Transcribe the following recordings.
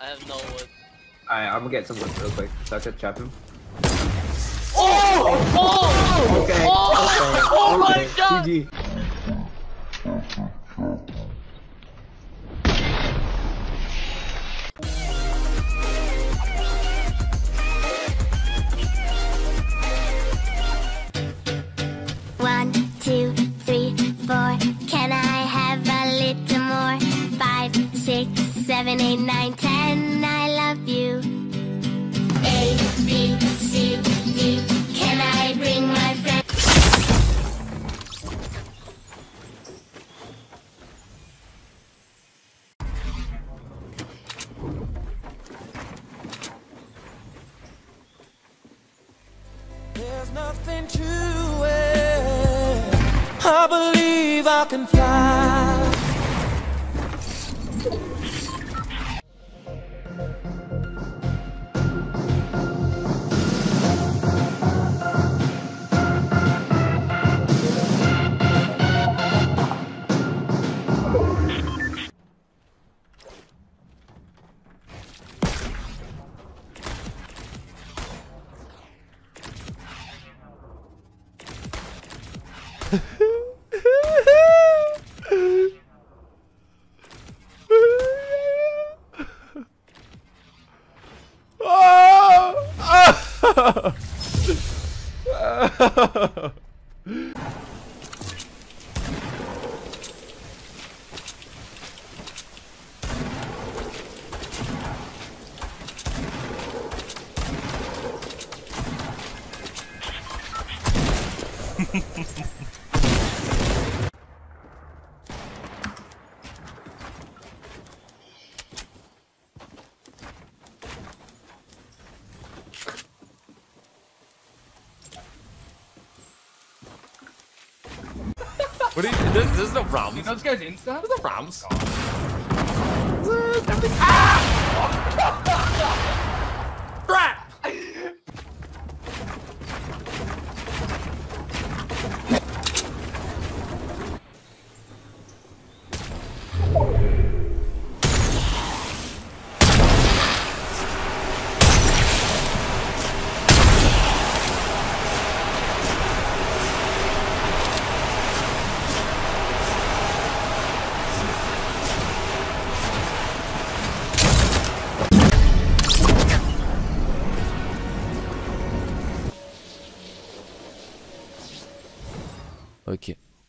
I have no wood. Alright, I'm gonna get some wood real quick so I could trap him. Oh! Oh! Okay. Oh! okay, Oh my okay. god! GG. There's nothing to it. I believe I can fly. What do you? There's, there's no Rams. Those guys insta? There's no Rams. Crap!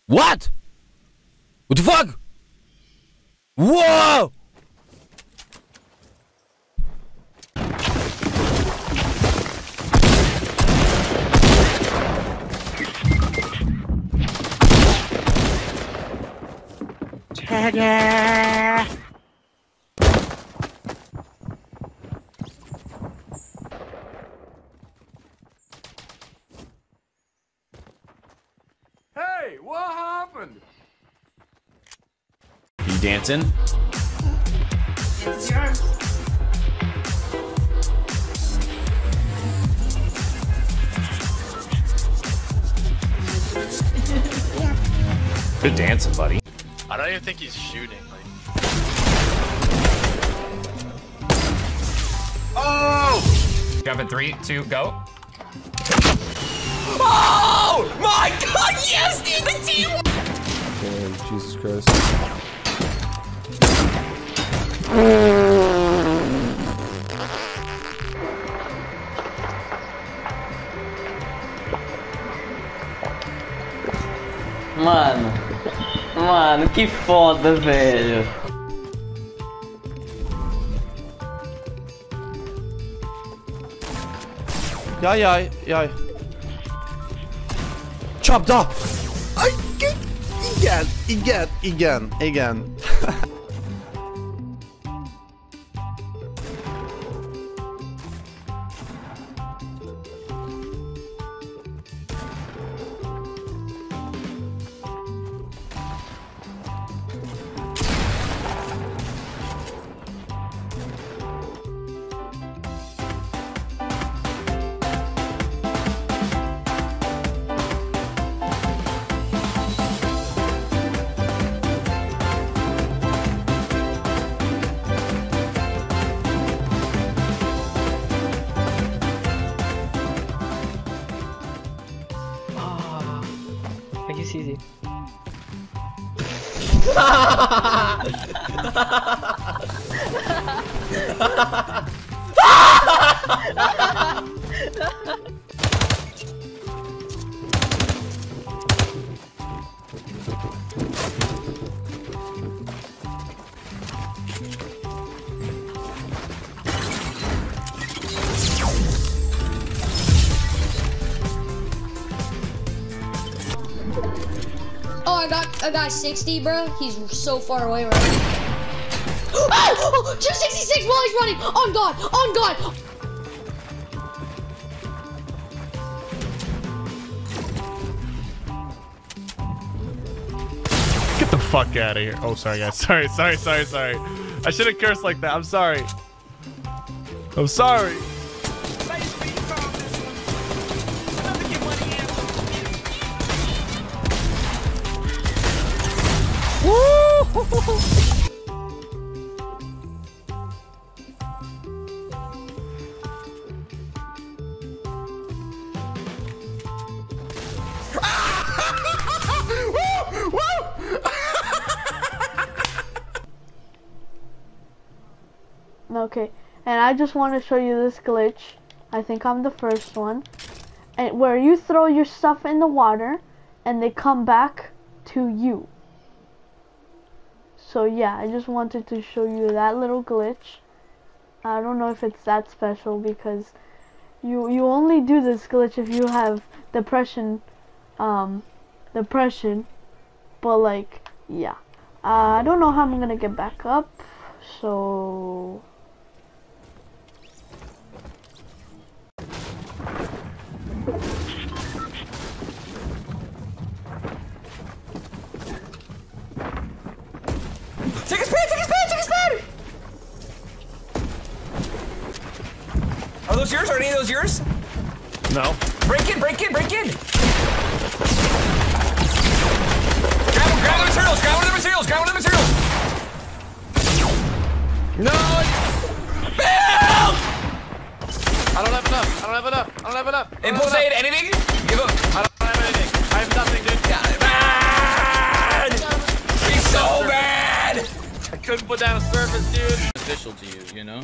What? What the fuck? Whoa! Hey, what happened? You dancing? It's yours. Good dancing, buddy. I don't even think he's shooting. Like, Jump in three, two, go. Oh my god, yes, dude, the team! Jesus Christ. Mano. Mano, que foda, velho. Jaj, jaj, jaj. Csapda! Aj, igen, igen, igen, igen. ハハハハ I got I got 60, bro. He's so far away right now. Ah! Oh, oh, 266 while he's running. On God, on God. Get the fuck out of here. Oh, sorry, guys. Sorry, sorry, sorry, sorry. I should have cursed like that. I'm sorry. I'm sorry. Okay, and I just want to show you this glitch. I think I'm the first one. And where you throw your stuff in the water and they come back to you. So yeah, I just wanted to show you that little glitch. I don't know if it's that special because you you only do this glitch if you have depression um depression but like yeah uh, I don't know how I'm gonna get back up so those yours? Are any of those yours? No. Break in, break in, break in! Grab, grab the materials, grab one of the materials, grab one of the materials! No! Bam! I don't have enough. I don't have enough. I don't have enough. I don't Impulse have aid, anything? Give up. I don't have anything. I have nothing, dude. Bad! He's so bad! I couldn't put down a surface, dude. Official to you, you know?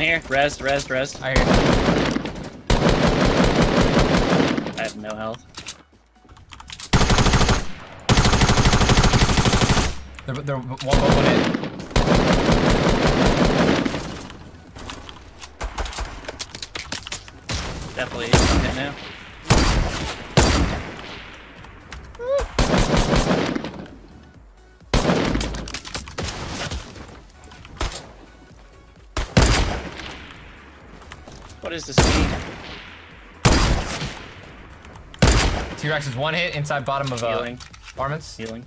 In here. Rest, rest, rest. I hear I have no health. They're, they're one, one hit. Definitely hit now. What is the speed? T-Rex is one hit inside bottom of uh, Healing. Armaments. Healing.